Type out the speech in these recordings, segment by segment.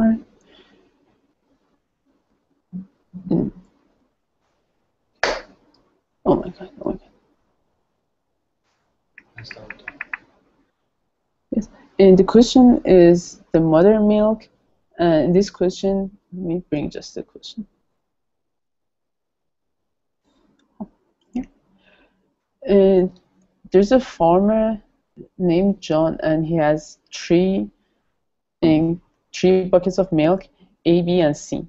Oh my god, oh my god. Yes, and the question is the mother milk. Uh, this question, let me bring just the question. Yeah. And there's a farmer named John, and he has three, in three buckets of milk, A, B, and C.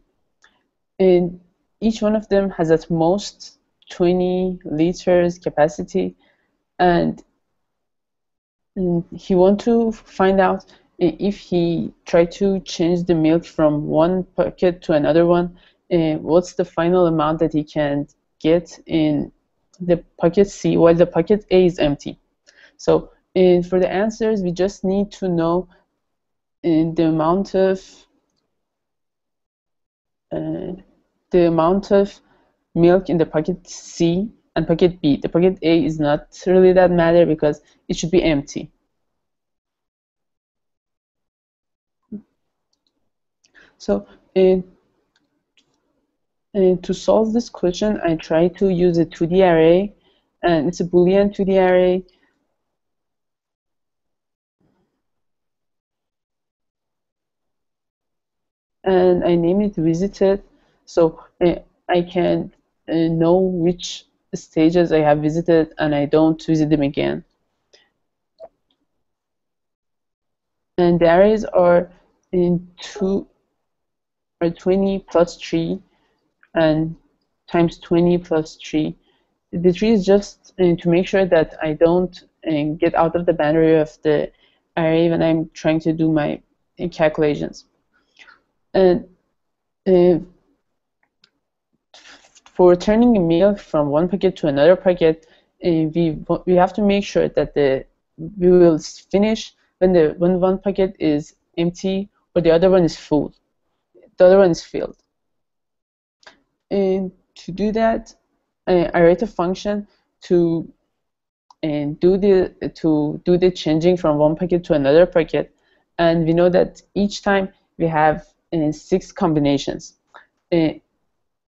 And each one of them has at most 20 liters capacity, and, and he want to find out if he try to change the milk from one bucket to another one, uh, what's the final amount that he can get in the pocket C while the pocket A is empty. So uh, for the answers, we just need to know the amount of uh, the amount of milk in the pocket C and pocket B. The pocket A is not really that matter because it should be empty. So uh, uh, to solve this question, I try to use a 2D array, and it's a Boolean 2D array. And I name it visited, so uh, I can uh, know which stages I have visited, and I don't visit them again. And the arrays are in two or 20 plus 3 and times 20 plus 3. The 3 is just uh, to make sure that I don't uh, get out of the boundary of the array when I'm trying to do my uh, calculations. And uh, for turning a meal from one packet to another packet, uh, we we have to make sure that the we will finish when the when one packet is empty or the other one is full the other one is filled. And to do that, I write a function to and do the to do the changing from one packet to another packet, and we know that each time we have uh, six combinations. Uh,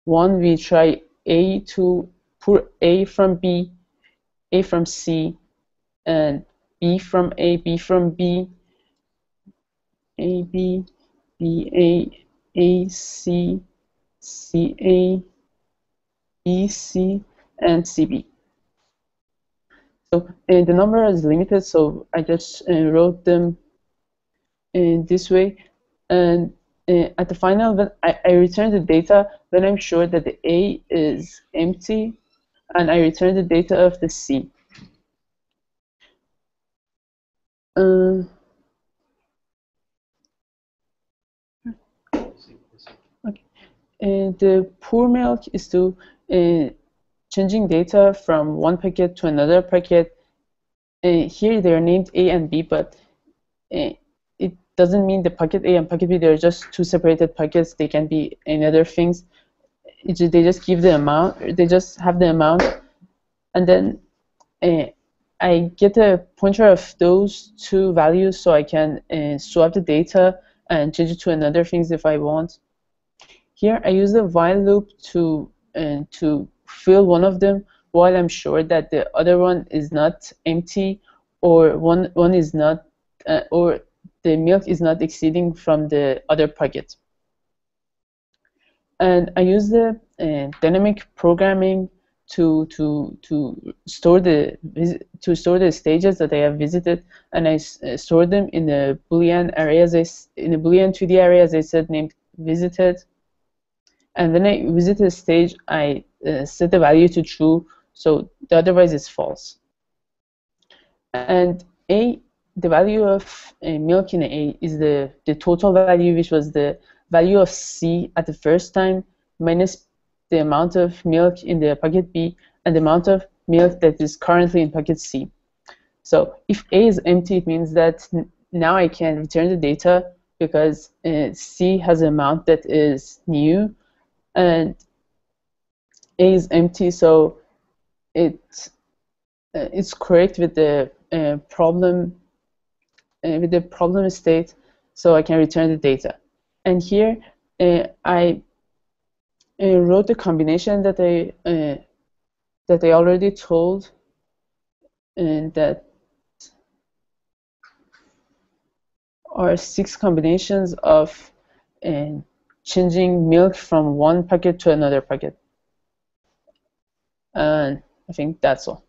one we try A to put A from B, A from C, and B from A, B from B, A B, B A, a, C, C, A, E, C, and CB. So and the number is limited, so I just uh, wrote them in this way. And uh, at the final, I, I return the data when I'm sure that the A is empty, and I return the data of the C. Uh, Uh, the pour milk is to uh, changing data from one packet to another packet. Uh, here they are named A and B, but it doesn't mean the packet A and packet B. They're just two separated packets. They can be any other things. Just, they just give the amount. They just have the amount, and then I get a pointer of those two values so I can uh, swap the data and change it to another things if I want. Here I use the while loop to uh, to fill one of them while I'm sure that the other one is not empty or one one is not uh, or the milk is not exceeding from the other packet. And I use the uh, dynamic programming to to to store the to store the stages that I have visited, and I uh, store them in a boolean array in a boolean 2D array as I said named visited and when I visit a stage, I uh, set the value to true, so the otherwise is false. And A, the value of uh, milk in A is the, the total value, which was the value of C at the first time, minus the amount of milk in the packet B, and the amount of milk that is currently in packet C. So if A is empty, it means that now I can return the data because uh, C has an amount that is new, and A is empty, so it uh, it's correct with the uh, problem with the problem state, so I can return the data. and here uh, I uh, wrote the combination that I uh, that I already told and that are six combinations of uh, changing milk from one packet to another packet. And I think that's all.